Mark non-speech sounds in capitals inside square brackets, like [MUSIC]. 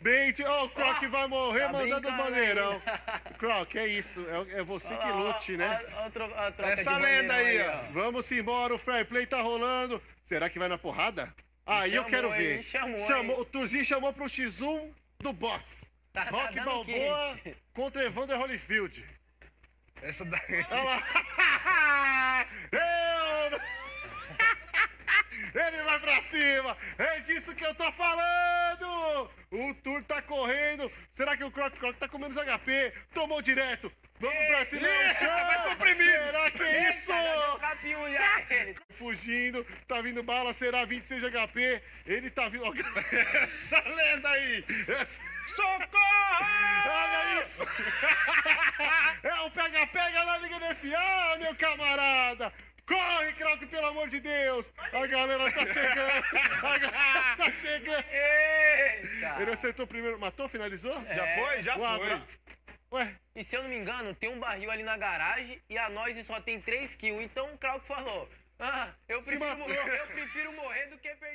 Bait, ó, o Croc vai morrer tá mandando bandeirão. [LAUGHS] Croc, é isso. É, é você que lute, né? Ó, tro- ó, troca Essa lenda aí, ó. Vamos embora, o fair play tá rolando. Será que vai na porrada? Aí eu chamou, quero hein? ver. Chamou, Chamou- o Turzinho chamou pro X1 do box. Tá- tá Rock dando Balboa quente. contra Evander Holyfield. Essa daí. Olha lá. [LAUGHS] Eu... Ele vai pra cima! É disso que eu tô falando! O Tour tá correndo! Será que o Croc Croc tá com menos HP? Tomou direto! Vamos pra cima! é vai ser oprimido. Será que é Eita, isso? capim já ele. Fugindo, tá vindo bala, será 26 de HP. Ele tá vindo. [LAUGHS] Essa lenda aí! Essa... Socorro! Olha isso! [LAUGHS] É o pega-pega na Liga do FA, meu camarada! Corre, Croc, pelo amor de Deus! A galera tá chegando! A galera tá chegando! Eita! Ele acertou primeiro. Matou, finalizou? Já foi? Já foi. abra- Ué, E se eu não me engano, tem um barril ali na garagem e a nós só tem 3 kills. Então o Krauk falou: Ah, eu prefiro, morrer, eu prefiro morrer do que perder.